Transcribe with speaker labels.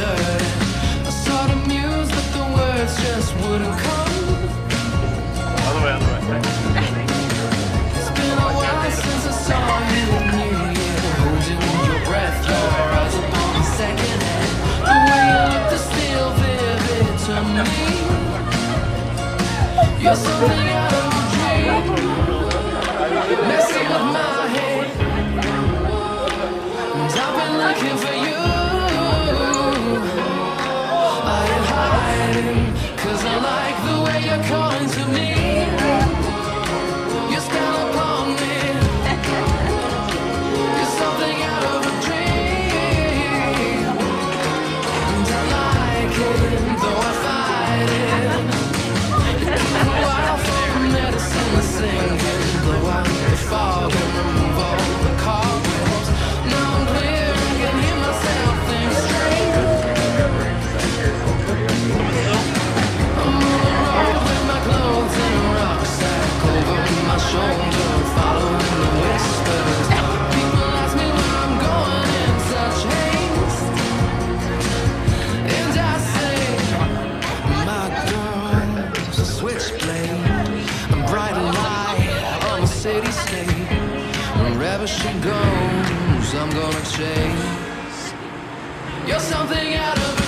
Speaker 1: dirty. I sort of mused that the words just wouldn't come.
Speaker 2: Other way, other way.
Speaker 1: It's been a while since I saw you in New Year, holding your breath, your eyes upon me secondhand. The way you looked is still vivid to me. You're something out of a dream, messing with my head. And I've been looking for you. The way you're Wherever she goes, I'm gonna chase. You're something out of.